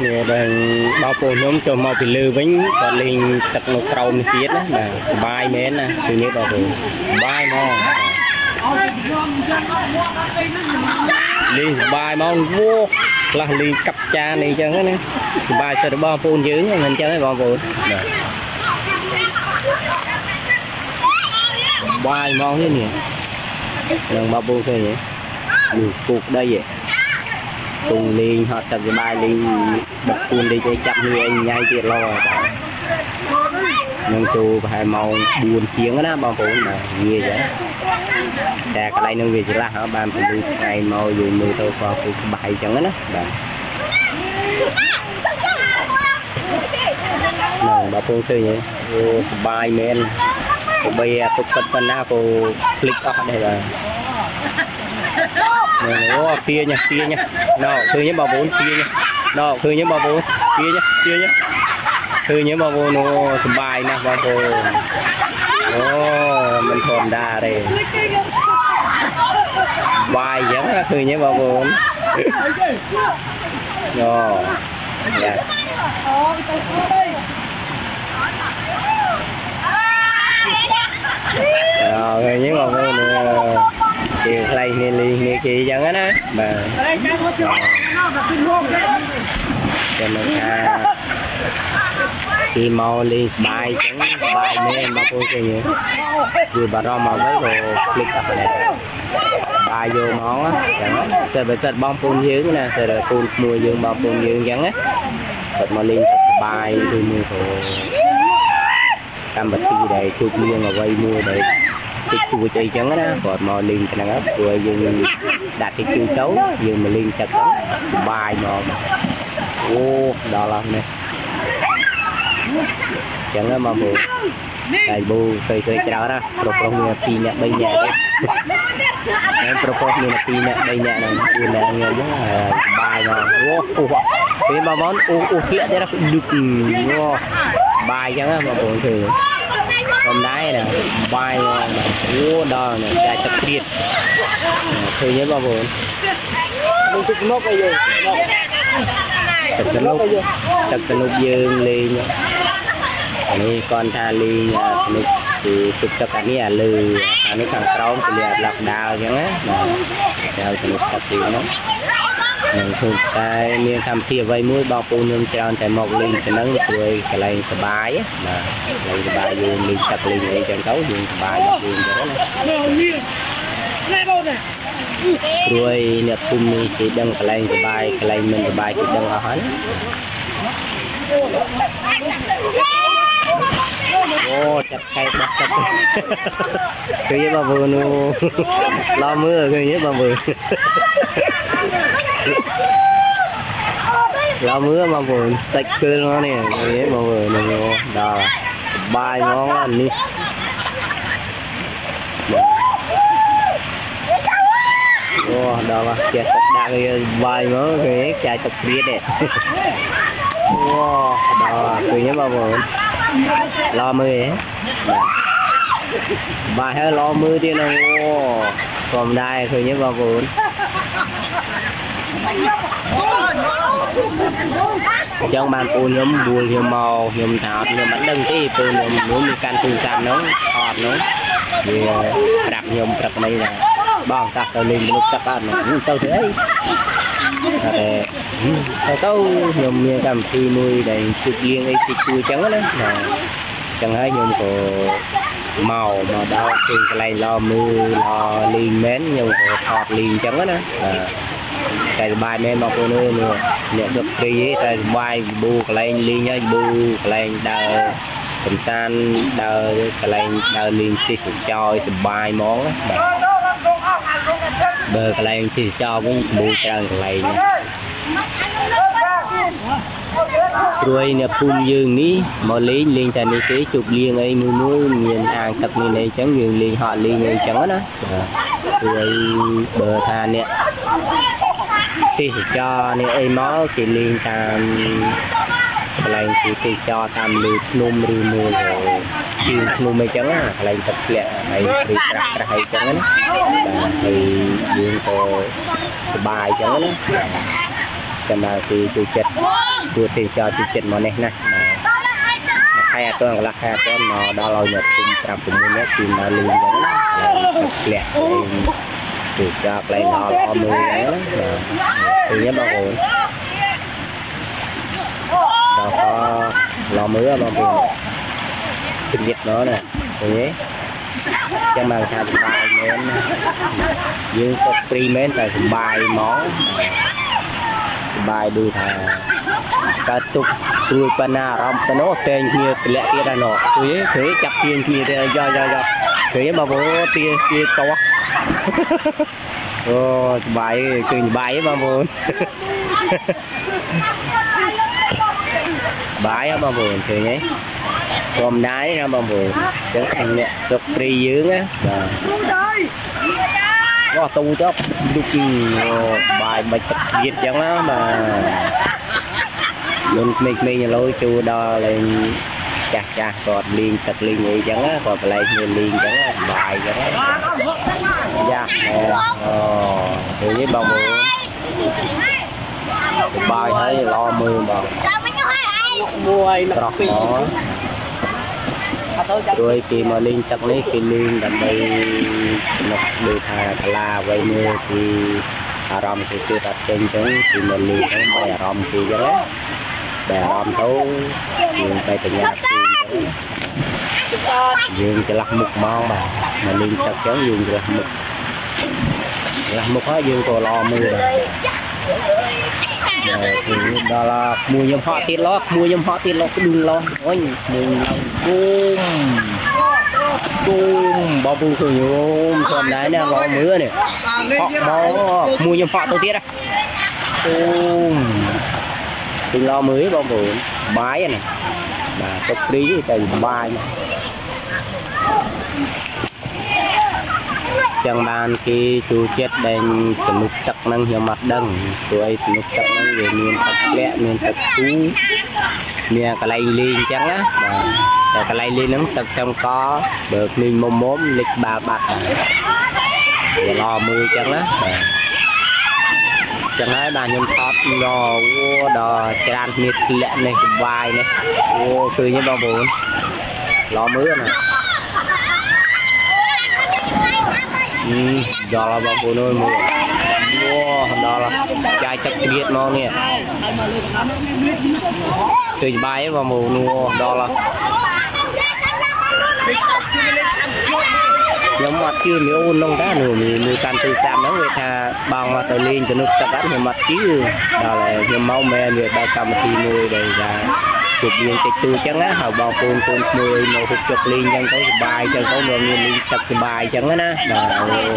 នេះដល់បងប្អូនខ្ញុំចូលមកពីលើវិញគាត់លេងទឹកនៅក្រោមនេះទៀតណាបាទសប្បាយមែនណាគឺនេះបងប្អូនសប្បាយហ្មងលេងសប្បាយហ្មងវោខ្លះលេងកាប់ចានអីចឹងណាសប្បាយចិត្តរបស់បងប្អូនយើងមិនអញ្ចឹងទេបងប្អូនបាទសប្បាយហ្មងនេះនេះនឹងបងប្អូនឃើញទេនេះពូកដីហ៎ គង់លេងហត់ទឹកសបាយលេងដឹកខ្លួនលេងទៅចាប់លឿអីញ៉ៃទៀតឡបាទនឹងចូលប្រហែលម៉ោង4ជាងណាបងប្អូនបាទងាយចឹងតែកន្លែងនឹងវាច្រឡះហ៎បានពលឺថ្ងៃមកយើងមើលទៅក៏ពុះក្បាយចឹងណាបាទហ្នឹងបងប្អូនឃើញទេអូសបាយមែនបីអាទុកពិតប៉ុណ្ណាក៏ភ្លេចអស់ដែរបាទ អូទាញទាញណោឃើញទេបងប្អូនទាញណោឃើញទេបងប្អូនទាញទាញឃើញទេបងប្អូនអូសប្បាយណាស់បងប្អូនអូមិនធម្មតាទេបាយអញ្ចឹងឃើញទេបងប្អូនអូយ៉ាអូឃើញទេបងប្អូន គេខ្លែងនេះលីនេះគេអញ្ចឹងណាបាទចាំមកថាគេមកលេងសបាយអញ្ចឹងសបាយមែនបងប្អូនគេគឺបារម្ភមកវិញក៏คลิกអត់ដែរបាយយកមកអញ្ចឹងតែបើសិនបងប្អូនយើងណាតែកូនក្មួយយើងបងប្អូនយើងអញ្ចឹងណាគាត់មកលេងសបាយឬមួយក៏កម្មវិធីដែលជួបលៀងអ្វីមួយដែល តិចទួចអីចឹងណាគាត់មកលេងប៉ុណ្ណឹងព្រោះយើងដាក់តិចទួចទៅយើងមកលេងទឹកទៅសុបាយមកអូដល់ហើយនេះចឹងមកបងតែប៊ូស្អីស្អីច្រើនណាប្រុសប្រុសមាន2នាក់3នាក់ទេហើយប្រុសប្រុសមាន2នាក់3នាក់ហ្នឹងគឺណាងយើងសុបាយមកអូអូពេលបងប្អូនអូអូធ្លាក់ទៅឌុបអូបាយចឹងណាបងប្អូនឃើញ កំណែណាបាយអូដល់នេះចាទឹកព្រៀតឃើញទេបងប្អូននឹងទឹកនប់អីយើងទឹកកនុបទឹកកនុបយើងលេងអានេះគាត់ថាលេងកនុបគឺទឹកទឹកអានេះអាលើអានេះខាងក្រោមគឺលាឡាក់ដាវអញ្ចឹងណាបាទកនុបទឹកទីនោះ នឹងឃើញតែមានកម្មវិធីអ្វីមួយបងប្អូនខ្ញុំច្រើនតែមកលេងទៅនឹងព្រោះកន្លែងសបាយបាទកន្លែងសបាយយើងលេងទឹកលេងអីចឹងទៅយើងសបាយយើងចឹងណាព្រួយអ្នកភូមិនេះគេដឹងកន្លែងសបាយកន្លែងមិនសបាយគេដឹងអស់ហើយអូចាត់ខែបោះទឹកឃើញទេបងប្អូនឡោមើលឃើញទេបងប្អូនឡោមើលបងប្អូនសាច់គើលមកនេះឃើញទេបងប្អូន ដល់បាយមកនេះអូដល់មកចេះទឹកដាក់វាបាយមកឃើញចាយទឹកព្រាតទេអូដល់ឃើញទេបងប្អូនឡមើលហ៎បាយហើយឡមើលទៀតហ្នឹង អូធម្មតាឃើញទេបងប្អូនអញ្ចឹងបានពូខ្ញុំបួលខ្ញុំមកខ្ញុំថាអត់ខ្ញុំមិនដឹងទេពូខ្ញុំខ្ញុំមានកាន់ទូរស័ព្ទហ្នឹងអត់ហ្នឹងវាប្រាប់ខ្ញុំប្រាប់នេះថាបងតាទៅលេងមនុស្សចាប់អត់ហ្នឹងទៅធ្វើអីតែទៅទៅខ្ញុំមានកម្មវិធីមួយដែលជួបលៀងអីតិចតួចអញ្ចឹងណាអញ្ចឹងហើយខ្ញុំក៏មកមកដល់ទីកន្លែងឡមើលឡលេងមែនខ្ញុំក៏ថតលេងអញ្ចឹងណាបាទ តែសបាយមែនបងប្អូនអើយនេះអ្នកដឹកព្រីទេតែសបាយប៊ូកន្លែងលេងហើយកន្លែងដើរកំសាន្តដើរកន្លែងដើរលេងទេសចរសបាយហ្មងបាទបើកន្លែងទេសចរវិញប៊ូច្រើនកន្លែងព្រួយអ្នកភូមិយើងនេះមកលេងលេងតែនេះទេជប់លៀងអីមួយមួយមានអាងទឹកនេះអីចឹងយើងលេងហត់លេងអីចឹងណាព្រួយបើថាអ្នក ទេសចរនេះអីមកគេលេងតាមកន្លែងគេទេសចរតាមលើភ្នំឬមួយជើងភ្នំអីចឹងណាកន្លែងទឹកធ្លាក់ហើយព្រៃក្រាស់ក្រាស់អីចឹងណាបាទហើយយើងក៏សบายចឹងណា ចាំមកពីជួយចិត្តជួយទីចោជួយចិត្តមកនេះណាខែអត់ទាន់កន្លះខែអត់ទាន់មកដល់ឲ្យអ្នកគុំ5 6នាក់គឺមកលឿនអញ្ចឹងណាធ្លាក់ឯង គឺចាក់ឡើងដល់អមមើលអញ្ចឹងណាគឺញ៉ាំបងប្អូនដល់ក៏ឡមើលបងប្អូនជំនិត nó nè ឃើញទេចាំមកថាសុបាយមែនណាយើងក៏ព្រីមែនតែសុបាយហ្មងសុបាយដូចថាកើតទុកព្រួយប៉ុណ្ណាអារម្មណ៍ទៅនោះតែងគ្នាទម្លាក់ទៀតហើយនោះឃើញទេឃើញចាប់ទៀងគ្នាទៅយកយកយក ឃើញទេបងប្អូនទៀងទៀងតោះអូសុបាយឃើញសុបាយទេបងប្អូនបាយហ៎បងប្អូនឃើញទេធម្មតាទេណាបងប្អូនអញ្ចឹងអ្នកសុកព្រីយើងណាបាទបោះទូចប់ឌុកបាយបាច់ទឹកទៀតអញ្ចឹងណាបាទមុនក្មេងៗឥឡូវចូលដល់លេងចាស់ចាស់គាត់លេងទឹកលេងអីចឹងគាត់កន្លែងគ្នាលេងចឹងបាយចឹងយ៉ាអូឃើញទេបងប្អូនបាយហើយល្អមើលបងមួយស្រស់មកដោយគេមកលេងទឹកនេះគេលេងដើម្បីមកដូចថាកលាអ្វីមួយគឺអារម្មណ៍គេជឿថាចេញចឹងគឺមកលេងហើយមកអារម្មណ៍គេចឹងណា តែអារម្មណ៍ទៅយើងទៅបញ្ញាទីយើងច្រឡះមុខមកបាទមកលេងទឹកចឹងយើងច្រឡះមុខច្រឡះមុខហើយយើងក៏ឡមើលដែរដល់គឺដល់មួយខ្ញុំហក់ទៀតលោមួយខ្ញុំហក់ទៀតលោគឺលោអូយមួយឡើងគូមគូមបប៊ូគឺញោមធម្មតានេះឡមើលនេះហក់មកមួយខ្ញុំហក់ទៅទៀតណាគូម ពីឡមើលបងប្អូនបាយណាបាទទឹកព្រីទៅបាយចឹងបានគេជួចិត្តដែងទំនុកទឹកហ្នឹងខ្ញុំអត់ដឹងព្រោះអីទំនុកទឹកហ្នឹងវាមានទឹកធ្លាក់មានទឹកទូមានកន្លែងលេងចឹងណាបាទតែកន្លែងលេងហ្នឹងទឹកចំកបើគ្មានមុំមុំលិចបាល់បាត់បាទវាឡមើលចឹងណាបាទ ចឹងហើយបាទខ្ញុំតបឡអូដល់ច្រើនគ្នាធ្លាក់នេះសុបាយនេះអូឃើញទេបងប្អូនឡមើលណាដល់បងប្អូនអើយមើលវ៉ដល់ចាយទឹកជ្រៀតមកនេះឃើញបាយបងប្អូនដល់ ខ្ញុំអត់ជឿមីអូននោះដែរនោះមួយកាន់ទូរស័ព្ទហ្នឹងវាថាបងមកទៅលេងទៅនោះទឹកអត់ខ្ញុំអត់ជឿដល់ខ្ញុំមកមែនវាដល់កម្មវិធីមួយដែលថាជួបយើងតិចតួចចឹងណាហើយបងប្អូនកូនក្មួយមកហុកជុកលេងចឹងទៅសុបាយចឹងទៅមកមានលេងទឹកសុបាយចឹងណាបាទ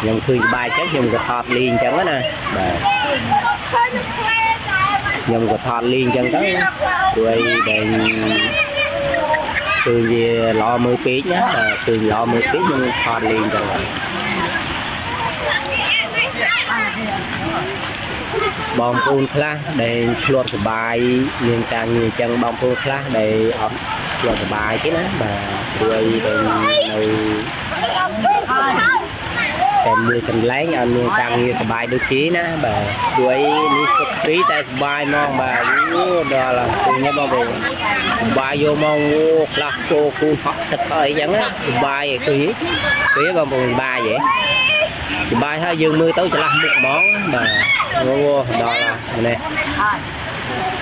ខ្ញុំឃើញសុបាយចឹងខ្ញុំក៏ថតលេងចឹងណាបាទខ្ញុំក៏ថតលេងចឹងទៅព្រោះអីដែ លឃើញវាល្អមើលពេកណាបាទឃើញល្អមើលពេកខ្ញុំថតលេងចឹងបងប្អូនខ្លះដែលឆ្លត់សុបាយមានការងារអញ្ចឹងបងប្អូនខ្លះដែលអត់ឆ្លត់សុបាយទេណាបាទព្រួយដែលនៅ តែមួយកន្លែងអត់មានការងារសុបាយដូចគេណាបាទព្រួយនេះសុខព្រីតែសុបាយហ្មងបាទអូដល់ឃើញទេបងប្អូនសុបាយយកមកអូខ្លះគោគូហក់ទឹកអីចឹងណាសុបាយឯឃើញទេបងប្អូនសុបាយហ៎សុបាយហើយយើងមើលទៅច្រឡះមុខហ្មងបាទអូដល់នេះ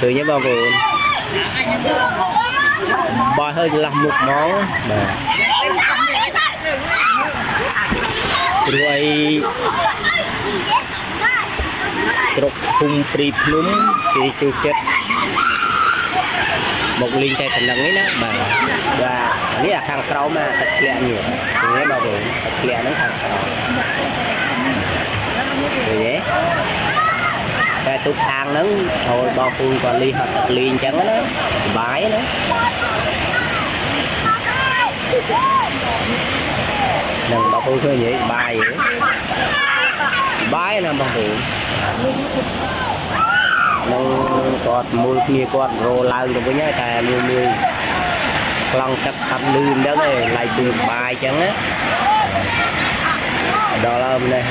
ឃើញទេបងប្អូនបាយហើយច្រឡះមុខហ្មងបាទ ព្រោះអីគ្រប់ភូមិព្រីភ្នំគេជួយចិត្តមកលេងតែតំណឹងនេះណាបាទបាទនេះអាខាងក្រោមអាទឹកធ្លាក់នេះឃើញទេបងប្អូនទឹកធ្លាក់ហ្នឹងខាងក្រោមឃើញទេតែទុកខាងហ្នឹងហើយបងប្អូនក៏លីហត់ទឹកលេងអញ្ចឹងណាសុបាយណា នឹងបងប្អូនឃើញទេបាយទេបាយណាបងប្អូននឹងគាត់មូលគ្នាគាត់រឡើងទៅវិញហើយតែមួយមួយខ្លងទឹកខាត់លឿនហ្នឹងឯងឡៃទួបាយអញ្ចឹងណាដល់ហើយម្លេះ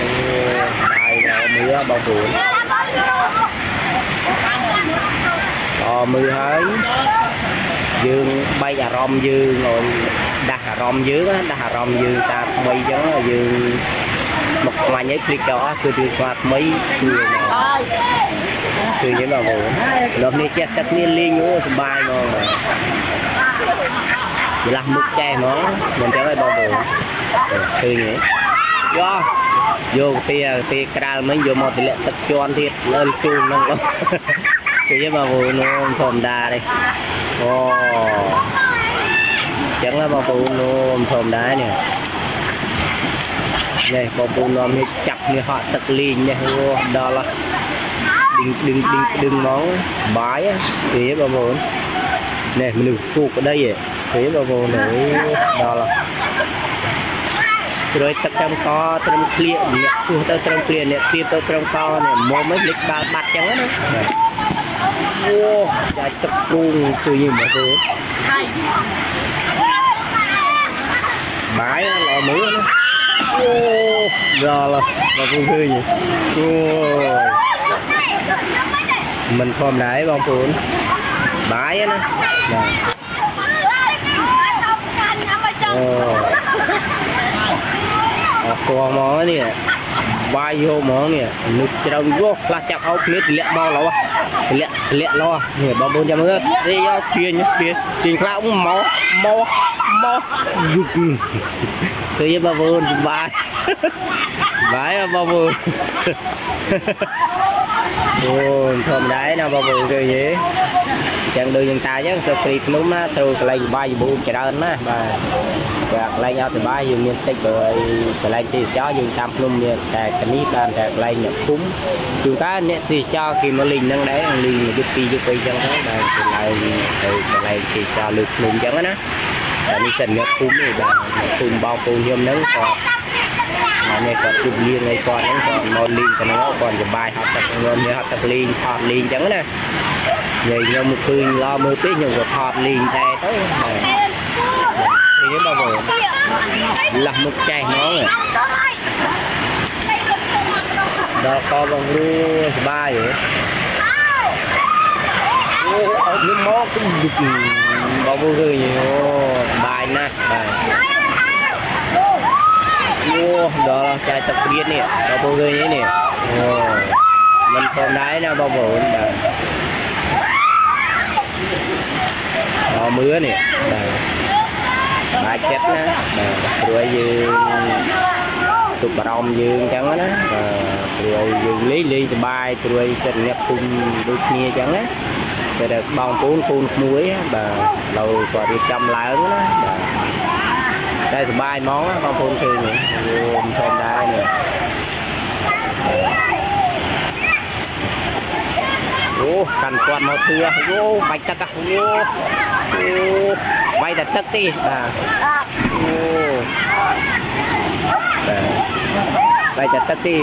បាយដល់មើលបងប្អូនអមើលហើយ យើងបែកអារម្មណ៍យើងឲ្យដាស់អារម្មណ៍យើងណាដាស់អារម្មណ៍យើងតាមថ្មីអញ្ចឹងយើងមកខ្លាញ់ឲ្យคลิกចោលអស់គឺយើងស្វាថ្មីគឺគឺយើងបងប្អូនលោកនេះចេះទឹកនេះលេងអូសប្បាយហ្មងម្លាស់មុខចែហ្មងមិនចឹងហើយបងប្អូនឃើញទេយោយកទាទាក្រាលមិញយកមកទម្លាក់ទឹកជន់ទៀតលើជូនហ្នឹងគឺយើងបងប្អូននោះធម្មតាទេ អូចឹងណាបងប្អូននោះធម្មតានេះនេះបងប្អូននាំនេះចាប់នេះហក់ទឹកលីងនេះអូដល់ដឹងដឹងដឹងដឹងមកបាយទេបងប្អូននេះមនុស្សគូក្តីទេបងប្អូនដល់ ជ្រោយទឹកត្រឹមកត្រឹមក្លៀកអ្នកគោះទៅត្រឹមក្លៀកអ្នកទៀតទៅត្រឹមកនេះមុំមិនលិចបាល់បាត់ចឹងណាអូចាទឹកព្រូងជួយយីមកទៅបាយល្អមើលណាអូដល់មកពុំឃើញអូមិនធម្មតាទេបងប្អូនបាយណាបាទអូ អស់គួរហ្មងនេះបាយយកហ្មងនេះនឹកច្រើនយោខ្លះចាប់អោគ្នាទម្លាក់មកឡោះទម្លាក់ទម្លាក់ឡោះនេះបងប្អូន ចាំមើលនេះយកទាញទាញទាញខ្លះមកមកមកយុគគឺយកបងប្អូនសុបាយបាយបងប្អូនអូធម្មតាណាបងប្អូនគឺយេចឹងដូចយើងតាចឹងទៅព្រីភ្នំណាត្រូវកន្លែងបាយយបូច្រើនណាបាទតែកន្លែងអត់សុបាយយើងមានតិចបើកន្លែងទេសចរយើងតាមភ្នំមានតែកនេះបានតែកន្លែងអ្នកភូមិជួនកាលអ្នកទេសចរគេមកលេងហ្នឹងដែរលេងយុគពីយុគអីចឹងទៅបាទកន្លែងទៅកន្លែងទេសចរលើភ្នំចឹងណាតែនេះសិនអ្នកភូមិទេបាទភូមិបងប្អូនខ្ញុំហ្នឹងក៏អានេះគាត់ជិះលៀងអីគាត់ហ្នឹងគាត់មកលេងទៅហ្នឹងគាត់សប្បាយហត់ទឹកខ្ញុំនេះហត់ទឹកលេងថតលេងចឹងណា និយាយខ្ញុំមកឃើញឡមើលពេកខ្ញុំក៏ថតលេងដែរទៅបាទនេះបងប្អូនលាស់មុខចែកហ្មងដល់កបងគ្រូសបាយហ៎អូអត់ខ្ញុំមកគឺបងប្អូនឃើញអូសបាយណាស់បាទអូដល់ចាយទឹកព្រាតនេះបងប្អូនឃើញទេនេះអូមិនធម្មតាណាបងប្អូនបាទ អមើលនេះបាទបាយចិត្តណាបាទព្រួយយើងទុកបារម្ភយើងអញ្ចឹងណាបាទព្រួយយើងលេងលេងសบายព្រួយសិតអ្នកភូមិដូចគ្នាអញ្ចឹងណាតែបងប្អូនកូនក្មួយបាទเราគាត់រៀបចំឡើងណាបាទតែសบายហ្មងបងប្អូនឃើញរួមធម្មតានេះ កាន់គាត់មកទឿអូបាច់ទឹកអូអូបាច់តែទឹកទេបាទអូបាទបាច់តែទឹកទេ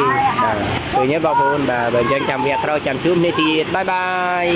បាទឃើញទេបងប្អូនបាទបើអញ្ចឹងចាំវាក្រោយចាំជួបនេះទៀតបាយបាយ